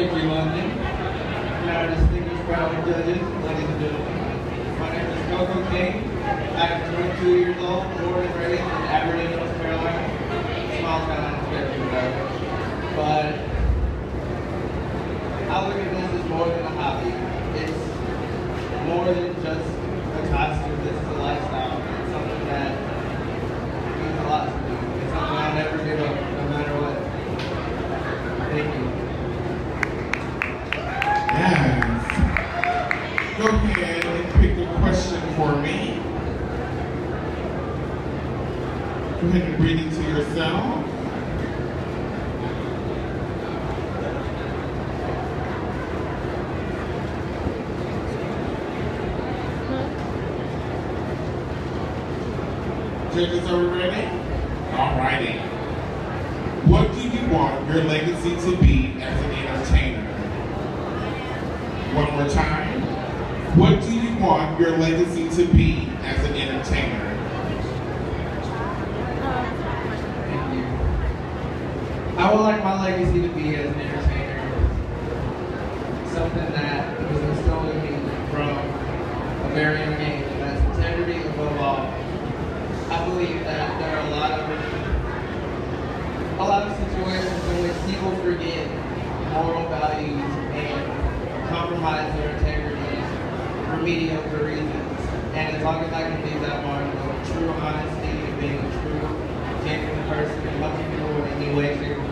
Thank you, London. And our distinguished crowd of judges, ladies and gentlemen. My name is Kocoum. I am 22 years old, born and raised in Aberdeen, North Carolina. Small town, whatever. But I look at this as more than a hobby. It's more than just a costume. This is a lifestyle. It's something that means a lot to me. It's something I'll never give up, no matter what. Thank you. Go ahead and pick a question for me. Go ahead and read it to yourself. Judges, are we ready? All righty. What do you want your legacy to be as an? One more time. What do you want your legacy to be as an entertainer? I would like my legacy to be as an entertainer. Something that was instilled in me from a very young age, and that's integrity above all. I believe that there are a lot of a lot of situations in which people forget moral values and compromise their integrity for mediocre reasons. And as long as I can be that mark of true honesty and being a true, genuine person and helping people in any way, shape,